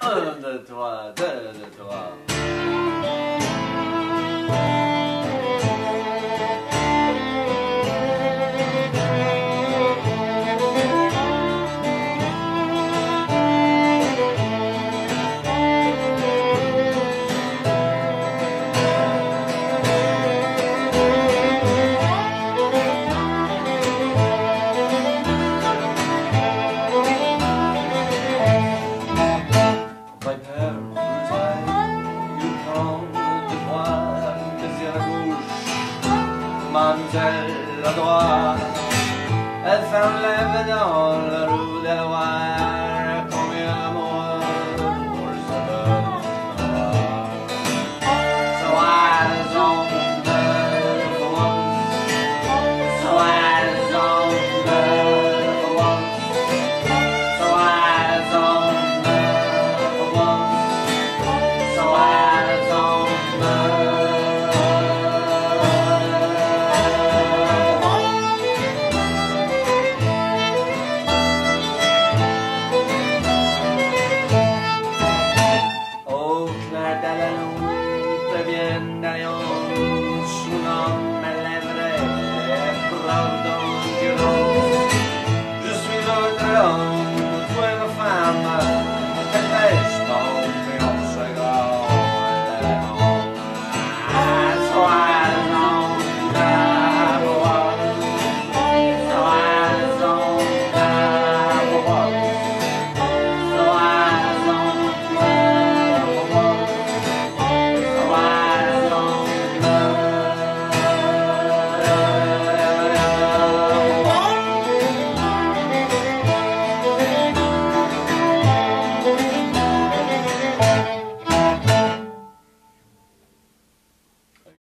嗯，对 deux, 对头啊 une grande droite, désir à gauche, mademoiselle dans la rue de droite. 这边，但又是能。